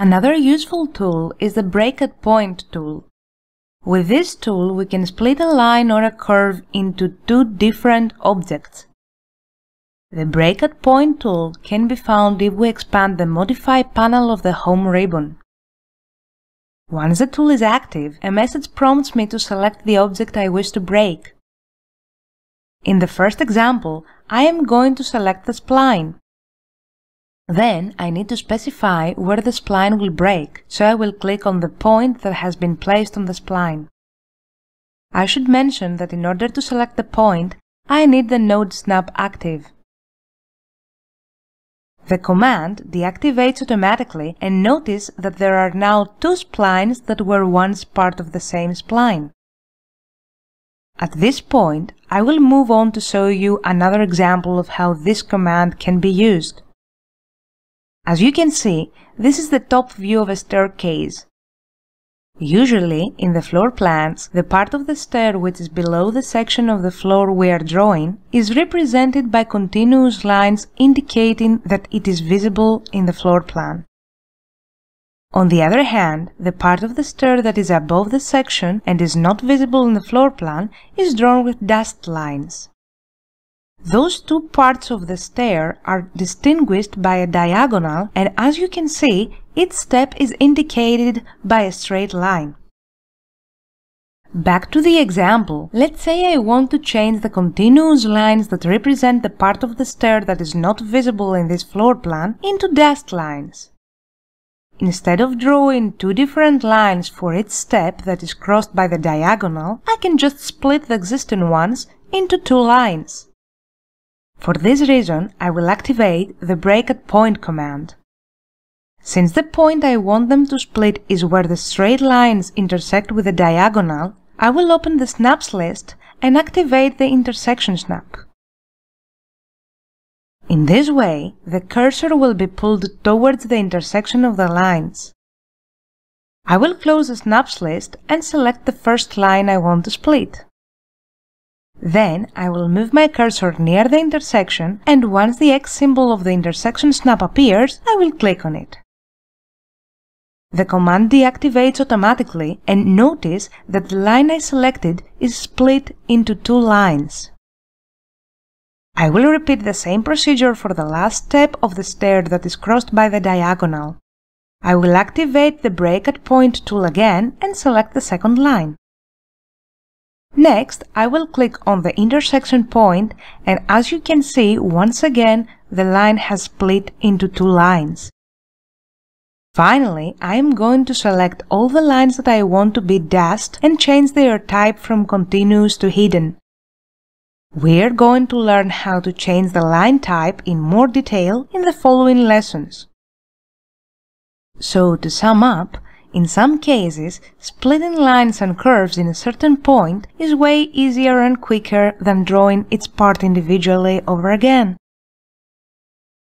Another useful tool is the break at point tool. With this tool we can split a line or a curve into two different objects. The break at point tool can be found if we expand the Modify panel of the Home ribbon. Once the tool is active, a message prompts me to select the object I wish to break. In the first example, I am going to select the spline. Then I need to specify where the spline will break, so I will click on the point that has been placed on the spline. I should mention that in order to select the point, I need the node snap active. The command deactivates automatically and notice that there are now two splines that were once part of the same spline. At this point, I will move on to show you another example of how this command can be used. As you can see, this is the top view of a staircase. Usually, in the floor plans, the part of the stair which is below the section of the floor we are drawing is represented by continuous lines indicating that it is visible in the floor plan. On the other hand, the part of the stair that is above the section and is not visible in the floor plan is drawn with dashed lines. Those two parts of the stair are distinguished by a diagonal and as you can see, each step is indicated by a straight line. Back to the example, let's say I want to change the continuous lines that represent the part of the stair that is not visible in this floor plan into dashed lines. Instead of drawing two different lines for each step that is crossed by the diagonal, I can just split the existing ones into two lines. For this reason, I will activate the break at point command. Since the point I want them to split is where the straight lines intersect with the diagonal, I will open the snaps list and activate the intersection snap. In this way, the cursor will be pulled towards the intersection of the lines. I will close the snaps list and select the first line I want to split. Then I will move my cursor near the intersection and once the X symbol of the intersection snap appears, I will click on it. The command deactivates automatically and notice that the line I selected is split into two lines. I will repeat the same procedure for the last step of the stair that is crossed by the diagonal. I will activate the break at point tool again and select the second line. Next, I will click on the intersection point and as you can see, once again, the line has split into two lines. Finally, I am going to select all the lines that I want to be dashed and change their type from continuous to hidden. We're going to learn how to change the line type in more detail in the following lessons. So, to sum up, in some cases, splitting lines and curves in a certain point is way easier and quicker than drawing each part individually over again.